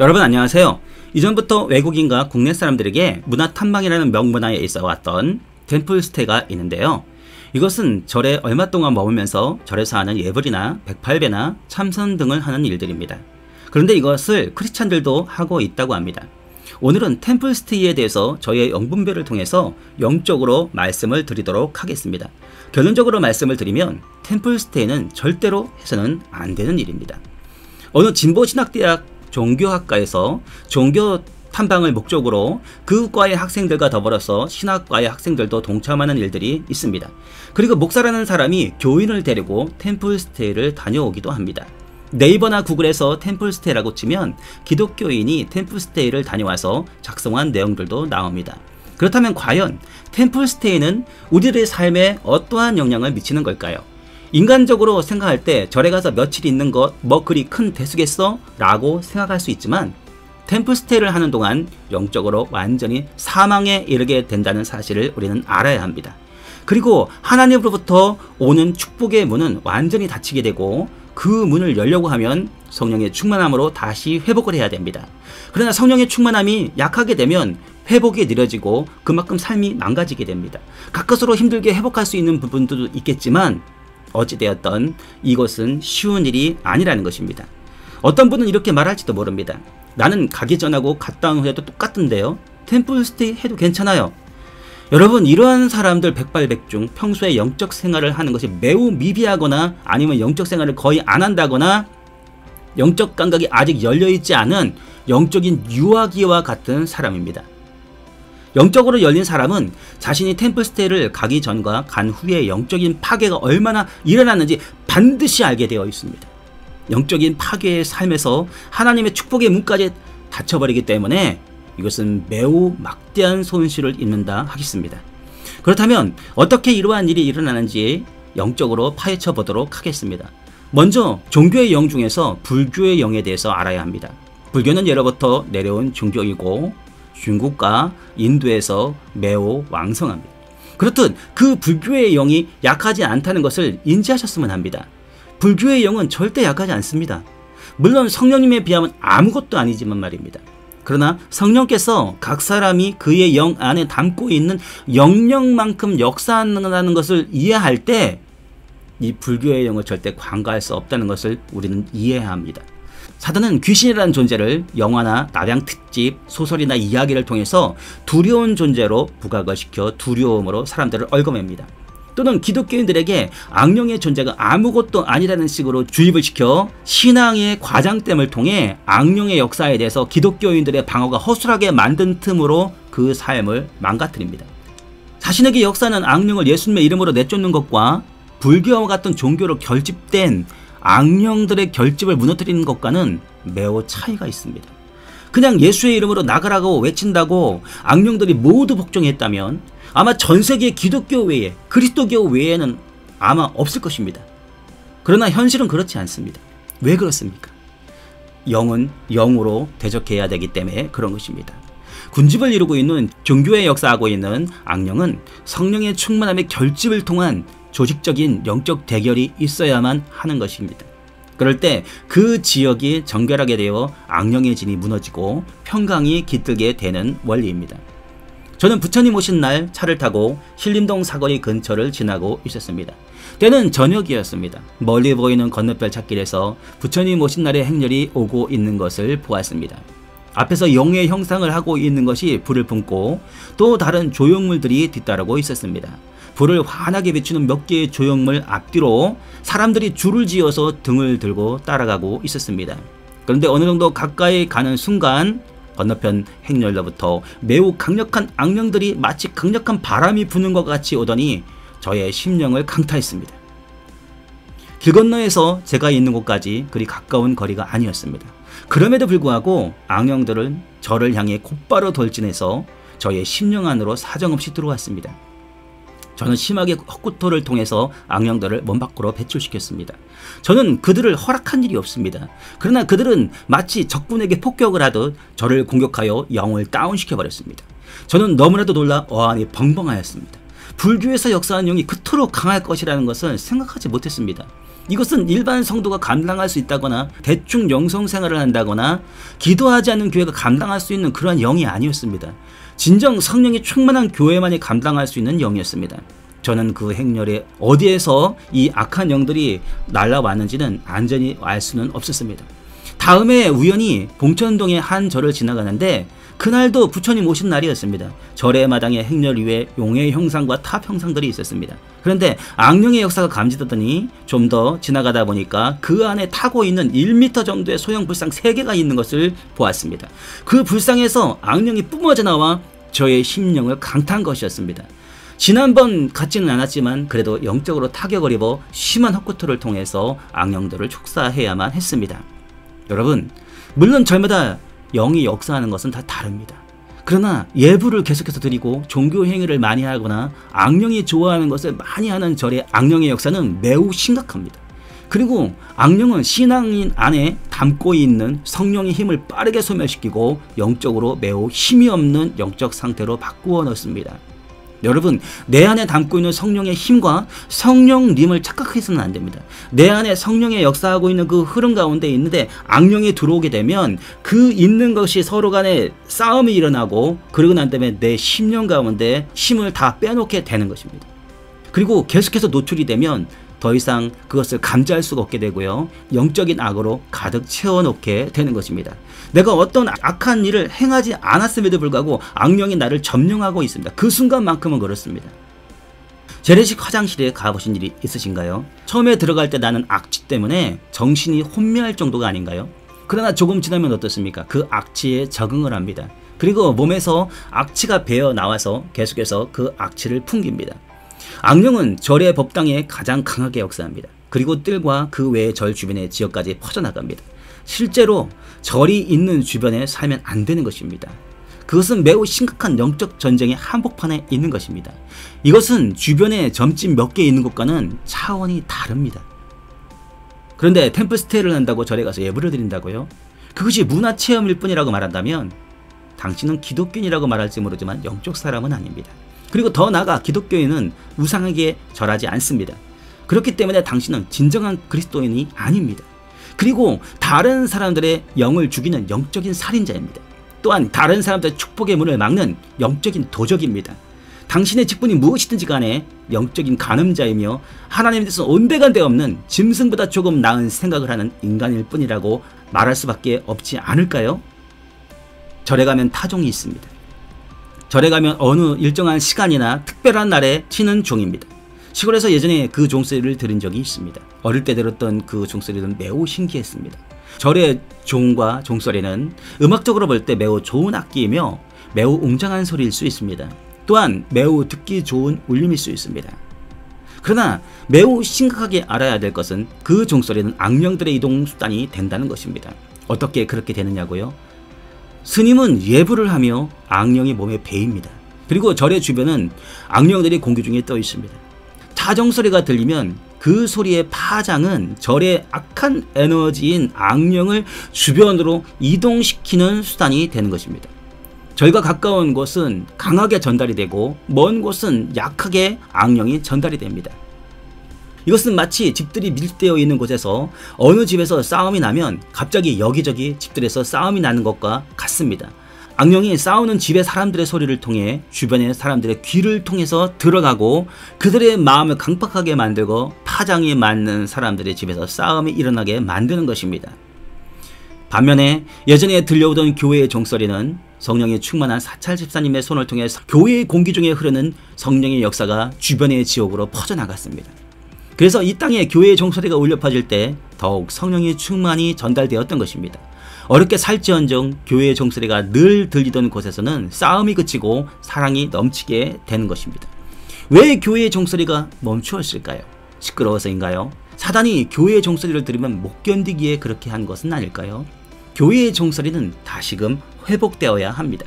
여러분 안녕하세요. 이전부터 외국인과 국내 사람들에게 문화 탐방이라는 명문화에 있어 왔던 템플스테가 있는데요. 이것은 절에 얼마 동안 머물면서 절에서 하는 예불이나 백팔배나 참선 등을 하는 일들입니다. 그런데 이것을 크리스찬들도 하고 있다고 합니다. 오늘은 템플스테이에 대해서 저의 영분별을 통해서 영적으로 말씀을 드리도록 하겠습니다. 결론적으로 말씀을 드리면 템플스테이는 절대로 해서는 안 되는 일입니다. 어느 진보신학대학 종교학과에서 종교 탐방을 목적으로 그 과의 학생들과 더불어서 신학과의 학생들도 동참하는 일들이 있습니다. 그리고 목사라는 사람이 교인을 데리고 템플스테이를 다녀오기도 합니다. 네이버나 구글에서 템플스테이라고 치면 기독교인이 템플스테이를 다녀와서 작성한 내용들도 나옵니다. 그렇다면 과연 템플스테이는 우리들의 삶에 어떠한 영향을 미치는 걸까요? 인간적으로 생각할 때 절에 가서 며칠 있는 것 뭐 그리 큰 대수겠어? 라고 생각할 수 있지만 템플스테이를 하는 동안 영적으로 완전히 사망에 이르게 된다는 사실을 우리는 알아야 합니다. 그리고 하나님으로부터 오는 축복의 문은 완전히 닫히게 되고 그 문을 열려고 하면 성령의 충만함으로 다시 회복을 해야 됩니다. 그러나 성령의 충만함이 약하게 되면 회복이 느려지고 그만큼 삶이 망가지게 됩니다. 가까스로 힘들게 회복할 수 있는 부분도 있겠지만 어찌되었던 이것은 쉬운 일이 아니라는 것입니다. 어떤 분은 이렇게 말할지도 모릅니다. 나는 가기 전하고 갔다 온 후에도 똑같은데요. 템플스테이 해도 괜찮아요. 여러분 이러한 사람들 백발백중 평소에 영적 생활을 하는 것이 매우 미비하거나 아니면 영적 생활을 거의 안 한다거나 영적 감각이 아직 열려있지 않은 영적인 유아기와 같은 사람입니다. 영적으로 열린 사람은 자신이 템플스테이를 가기 전과 간 후에 영적인 파괴가 얼마나 일어났는지 반드시 알게 되어 있습니다. 영적인 파괴의 삶에서 하나님의 축복의 문까지 닫혀버리기 때문에 이것은 매우 막대한 손실을 입는다 하겠습니다. 그렇다면 어떻게 이러한 일이 일어나는지 영적으로 파헤쳐 보도록 하겠습니다. 먼저 종교의 영 중에서 불교의 영에 대해서 알아야 합니다. 불교는 예로부터 내려온 종교이고 중국과 인도에서 매우 왕성합니다. 그렇듯 그 불교의 영이 약하지 않다는 것을 인지하셨으면 합니다. 불교의 영은 절대 약하지 않습니다. 물론 성령님에 비하면 아무것도 아니지만 말입니다. 그러나 성령께서 각 사람이 그의 영 안에 담고 있는 영령만큼 역사한다는 것을 이해할 때 이 불교의 영을 절대 관가할 수 없다는 것을 우리는 이해해야 합니다. 사단은 귀신이라는 존재를 영화나 낙양 특집, 소설이나 이야기를 통해서 두려운 존재로 부각을 시켜 두려움으로 사람들을 얽어맵니다. 또는 기독교인들에게 악령의 존재가 아무것도 아니라는 식으로 주입을 시켜 신앙의 과장됨을 통해 악령의 역사에 대해서 기독교인들의 방어가 허술하게 만든 틈으로 그 삶을 망가뜨립니다. 자신에게 역사는 악령을 예수님의 이름으로 내쫓는 것과 불교와 같은 종교로 결집된 악령들의 결집을 무너뜨리는 것과는 매우 차이가 있습니다. 그냥 예수의 이름으로 나가라고 외친다고 악령들이 모두 복종했다면 아마 전 세계 기독교 외에 그리스도교 외에는 아마 없을 것입니다. 그러나 현실은 그렇지 않습니다. 왜 그렇습니까? 영은 영으로 대적해야 되기 때문에 그런 것입니다. 군집을 이루고 있는 종교에 역사하고 있는 악령은 성령의 충만함의 결집을 통한 조직적인 영적 대결이 있어야만 하는 것입니다. 그럴 때 그 지역이 정결하게 되어 악령의 진이 무너지고 평강이 깃들게 되는 원리입니다. 저는 부처님 오신 날 차를 타고 신림동 사거리 근처를 지나고 있었습니다. 때는 저녁이었습니다. 멀리 보이는 건너편 찾길에서 부처님 오신 날의 행렬이 오고 있는 것을 보았습니다. 앞에서 영의 형상을 하고 있는 것이 불을 품고 또 다른 조형물들이 뒤따르고 있었습니다. 불을 환하게 비추는 몇 개의 조형물 앞뒤로 사람들이 줄을 지어서 등을 들고 따라가고 있었습니다. 그런데 어느 정도 가까이 가는 순간 건너편 행렬로부터 매우 강력한 악령들이 마치 강력한 바람이 부는 것 같이 오더니 저의 심령을 강타했습니다. 길 건너에서 제가 있는 곳까지 그리 가까운 거리가 아니었습니다. 그럼에도 불구하고 악령들은 저를 향해 곧바로 돌진해서 저의 심령 안으로 사정없이 들어왔습니다. 저는 심하게 헛구토를 통해서 악령들을 몸 밖으로 배출시켰습니다. 저는 그들을 허락한 일이 없습니다. 그러나 그들은 마치 적군에게 폭격을 하듯 저를 공격하여 영을 다운시켜버렸습니다. 저는 너무나도 놀라 어안이 벙벙하였습니다. 불교에서 역사한 영이 그토록 강할 것이라는 것을 생각하지 못했습니다. 이것은 일반 성도가 감당할 수 있다거나 대충 영성 생활을 한다거나 기도하지 않는 교회가 감당할 수 있는 그러한 영이 아니었습니다. 진정 성령이 충만한 교회만이 감당할 수 있는 영이었습니다. 저는 그 행렬에 어디에서 이 악한 영들이 날라왔는지는 완전히 알 수는 없었습니다. 다음에 우연히 봉천동의 한 절을 지나가는데 그날도 부처님 오신 날이었습니다. 절의 마당에 행렬 위에 용의 형상과 탑 형상들이 있었습니다. 그런데 악령의 역사가 감지되더니 좀 더 지나가다 보니까 그 안에 타고 있는 1m 정도의 소형 불상 3개가 있는 것을 보았습니다. 그 불상에서 악령이 뿜어져 나와 저의 심령을 강타한 것이었습니다. 지난번 같지는 않았지만 그래도 영적으로 타격을 입어 심한 헛구토를 통해서 악령들을 촉사해야만 했습니다. 여러분 물론 절마다 영이 역사하는 것은 다 다릅니다. 그러나 예불을 계속해서 드리고 종교 행위를 많이 하거나 악령이 좋아하는 것을 많이 하는 절의 악령의 역사는 매우 심각합니다. 그리고 악령은 신앙인 안에 담고 있는 성령의 힘을 빠르게 소멸시키고 영적으로 매우 힘이 없는 영적 상태로 바꾸어 놓습니다. 여러분 내 안에 담고 있는 성령의 힘과 성령님을 착각해서는 안 됩니다. 내 안에 성령의 역사하고 있는 그 흐름 가운데 있는데 악령이 들어오게 되면 그 있는 것이 서로 간에 싸움이 일어나고 그러고 난 다음에 내 심령 가운데 힘을 다 빼놓게 되는 것입니다. 그리고 계속해서 노출이 되면 더 이상 그것을 감지할 수가 없게 되고요. 영적인 악으로 가득 채워놓게 되는 것입니다. 내가 어떤 악한 일을 행하지 않았음에도 불구하고 악령이 나를 점령하고 있습니다. 그 순간만큼은 그렇습니다. 재래식 화장실에 가보신 일이 있으신가요? 처음에 들어갈 때 나는 악취 때문에 정신이 혼미할 정도가 아닌가요? 그러나 조금 지나면 어떻습니까? 그 악취에 적응을 합니다. 그리고 몸에서 악취가 배어 나와서 계속해서 그 악취를 풍깁니다. 악령은 절의 법당에 가장 강하게 역사합니다. 그리고 뜰과 그 외의 절 주변의 지역까지 퍼져나갑니다. 실제로 절이 있는 주변에 살면 안 되는 것입니다. 그것은 매우 심각한 영적 전쟁의 한복판에 있는 것입니다. 이것은 주변에 점집 몇 개 있는 것과는 차원이 다릅니다. 그런데 템플스테이를 한다고 절에 가서 예불을 드린다고요? 그것이 문화 체험일 뿐이라고 말한다면 당신은 기독교인이라고 말할지 모르지만 영적 사람은 아닙니다. 그리고 더 나아가 기독교인은 우상에게 절하지 않습니다. 그렇기 때문에 당신은 진정한 그리스도인이 아닙니다. 그리고 다른 사람들의 영을 죽이는 영적인 살인자입니다. 또한 다른 사람들의 축복의 문을 막는 영적인 도적입니다. 당신의 직분이 무엇이든지 간에 영적인 간음자이며 하나님에 대해서 온데간데 없는 짐승보다 조금 나은 생각을 하는 인간일 뿐이라고 말할 수밖에 없지 않을까요? 절에 가면 타종이 있습니다. 절에 가면 어느 일정한 시간이나 특별한 날에 치는 종입니다. 시골에서 예전에 그 종소리를 들은 적이 있습니다. 어릴 때 들었던 그 종소리는 매우 신기했습니다. 절의 종과 종소리는 음악적으로 볼 때 매우 좋은 악기이며 매우 웅장한 소리일 수 있습니다. 또한 매우 듣기 좋은 울림일 수 있습니다. 그러나 매우 심각하게 알아야 될 것은 그 종소리는 악령들의 이동 수단이 된다는 것입니다. 어떻게 그렇게 되느냐고요? 스님은 예불을 하며 악령이 몸에 배입니다. 그리고 절의 주변은 악령들이 공기 중에 떠 있습니다. 자정 소리가 들리면 그 소리의 파장은 절의 악한 에너지인 악령을 주변으로 이동시키는 수단이 되는 것입니다. 절과 가까운 곳은 강하게 전달이 되고 먼 곳은 약하게 악령이 전달이 됩니다. 이것은 마치 집들이 밀집되어 있는 곳에서 어느 집에서 싸움이 나면 갑자기 여기저기 집들에서 싸움이 나는 것과 같습니다. 악령이 싸우는 집의 사람들의 소리를 통해 주변의 사람들의 귀를 통해서 들어가고 그들의 마음을 강팍하게 만들고 파장이 맞는 사람들의 집에서 싸움이 일어나게 만드는 것입니다. 반면에 예전에 들려오던 교회의 종소리는 성령이 충만한 사찰 집사님의 손을 통해 교회의 공기 중에 흐르는 성령의 역사가 주변의 지옥으로 퍼져나갔습니다. 그래서 이 땅에 교회의 종소리가 울려 퍼질 때 더욱 성령의 충만이 전달되었던 것입니다. 어렵게 살지언정 교회의 종소리가 늘 들리던 곳에서는 싸움이 그치고 사랑이 넘치게 되는 것입니다. 왜 교회의 종소리가 멈추었을까요? 시끄러워서인가요? 사단이 교회의 종소리를 들으면 못 견디기에 그렇게 한 것은 아닐까요? 교회의 종소리는 다시금 회복되어야 합니다.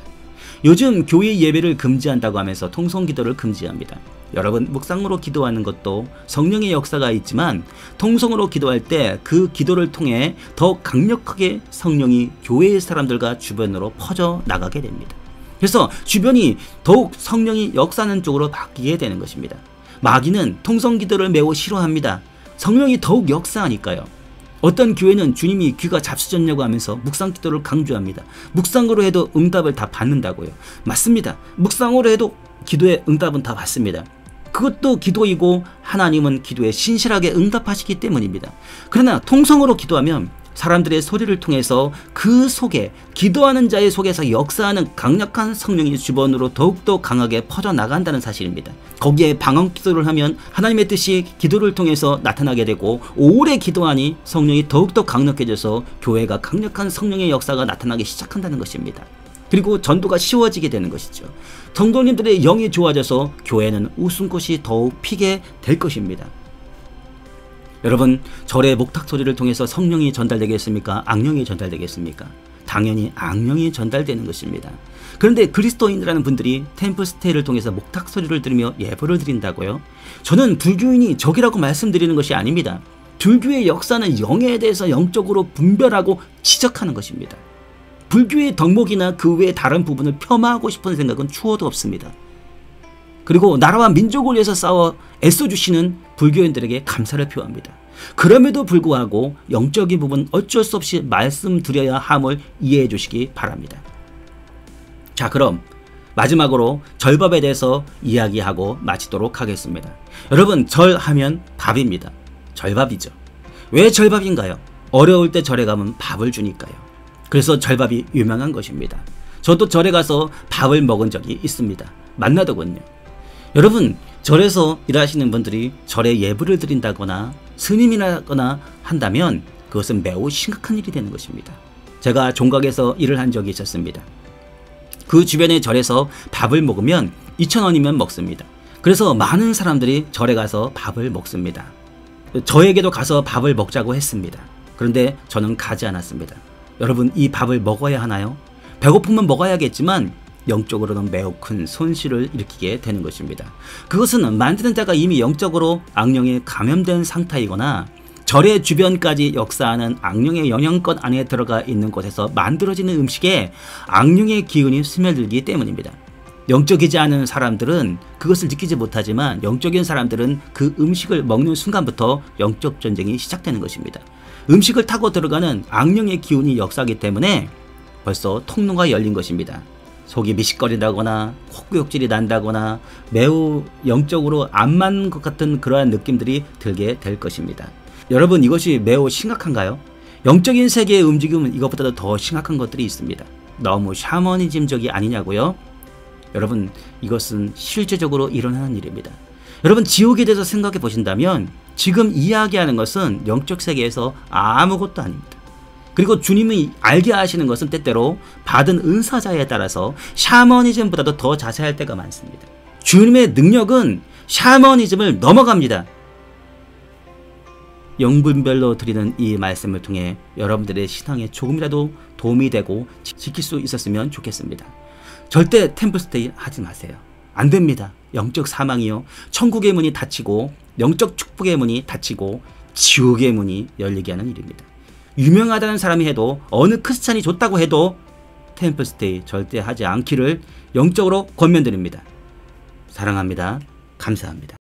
요즘 교회 예배를 금지한다고 하면서 통성 기도를 금지합니다. 여러분 묵상으로 기도하는 것도 성령의 역사가 있지만 통성으로 기도할 때 그 기도를 통해 더 강력하게 성령이 교회의 사람들과 주변으로 퍼져 나가게 됩니다. 그래서 주변이 더욱 성령이 역사하는 쪽으로 바뀌게 되는 것입니다. 마귀는 통성 기도를 매우 싫어합니다. 성령이 더욱 역사하니까요. 어떤 교회는 주님이 귀가 잡수졌냐고 하면서 묵상 기도를 강조합니다. 묵상으로 해도 응답을 다 받는다고요. 맞습니다. 묵상으로 해도 기도의 응답은 다 받습니다. 그것도 기도이고 하나님은 기도에 신실하게 응답하시기 때문입니다. 그러나 통성으로 기도하면 사람들의 소리를 통해서 그 속에 기도하는 자의 속에서 역사하는 강력한 성령이 주변으로 더욱더 강하게 퍼져나간다는 사실입니다. 거기에 방언 기도를 하면 하나님의 뜻이 기도를 통해서 나타나게 되고 오래 기도하니 성령이 더욱더 강력해져서 교회가 강력한 성령의 역사가 나타나기 시작한다는 것입니다. 그리고 전도가 쉬워지게 되는 것이죠. 성도님들의 영이 좋아져서 교회는 웃음꽃이 더욱 피게 될 것입니다. 여러분 절의 목탁 소리를 통해서 성령이 전달되겠습니까? 악령이 전달되겠습니까? 당연히 악령이 전달되는 것입니다. 그런데 그리스도인이라는 분들이 템플스테이를 통해서 목탁 소리를 들으며 예불을 드린다고요? 저는 불교인이 적이라고 말씀드리는 것이 아닙니다. 불교의 역사는 영에 대해서 영적으로 분별하고 지적하는 것입니다. 불교의 덕목이나 그 외의 다른 부분을 폄하하고 싶은 생각은 추호도 없습니다. 그리고 나라와 민족을 위해서 싸워 애써주시는 불교인들에게 감사를 표합니다. 그럼에도 불구하고 영적인 부분 어쩔 수 없이 말씀드려야 함을 이해해 주시기 바랍니다. 자 그럼 마지막으로 절밥에 대해서 이야기하고 마치도록 하겠습니다. 여러분 절하면 밥입니다. 절밥이죠. 왜 절밥인가요? 어려울 때 절에 가면 밥을 주니까요. 그래서 절밥이 유명한 것입니다. 저도 절에 가서 밥을 먹은 적이 있습니다. 만나더군요. 여러분 절에서 일하시는 분들이 절에 예불을 드린다거나 스님이라거나 한다면 그것은 매우 심각한 일이 되는 것입니다. 제가 종각에서 일을 한 적이 있었습니다. 그 주변의 절에서 밥을 먹으면 2천원이면 먹습니다. 그래서 많은 사람들이 절에 가서 밥을 먹습니다. 저에게도 가서 밥을 먹자고 했습니다. 그런데 저는 가지 않았습니다. 여러분 이 밥을 먹어야 하나요? 배고프면 먹어야겠지만 영적으로는 매우 큰 손실을 일으키게 되는 것입니다. 그것은 만드는 자가 이미 영적으로 악령에 감염된 상태이거나 절의 주변까지 역사하는 악령의 영향권 안에 들어가 있는 곳에서 만들어지는 음식에 악령의 기운이 스며들기 때문입니다. 영적이지 않은 사람들은 그것을 느끼지 못하지만 영적인 사람들은 그 음식을 먹는 순간부터 영적 전쟁이 시작되는 것입니다. 음식을 타고 들어가는 악령의 기운이 역사하기 때문에 벌써 통로가 열린 것입니다. 속이 미식거리다거나 콧구역질이 난다거나 매우 영적으로 안 맞는 것 같은 그러한 느낌들이 들게 될 것입니다. 여러분 이것이 매우 심각한가요? 영적인 세계의 움직임은 이것보다도 더 심각한 것들이 있습니다. 너무 샤머니즘적이 아니냐고요? 여러분 이것은 실제적으로 일어나는 일입니다. 여러분 지옥에 대해서 생각해 보신다면 지금 이야기하는 것은 영적 세계에서 아무것도 아닙니다. 그리고 주님이 알게 하시는 것은 때때로 받은 은사자에 따라서 샤머니즘보다도 더 자세할 때가 많습니다. 주님의 능력은 샤머니즘을 넘어갑니다. 영분별로 드리는 이 말씀을 통해 여러분들의 신앙에 조금이라도 도움이 되고 지킬 수 있었으면 좋겠습니다. 절대 템플스테이 하지 마세요. 안 됩니다. 영적 사망이요. 천국의 문이 닫히고 영적 축복의 문이 닫히고 지옥의 문이 열리게 하는 일입니다. 유명하다는 사람이 해도 어느 크리스찬이 줬다고 해도 템플스테이 절대 하지 않기를 영적으로 권면드립니다. 사랑합니다. 감사합니다.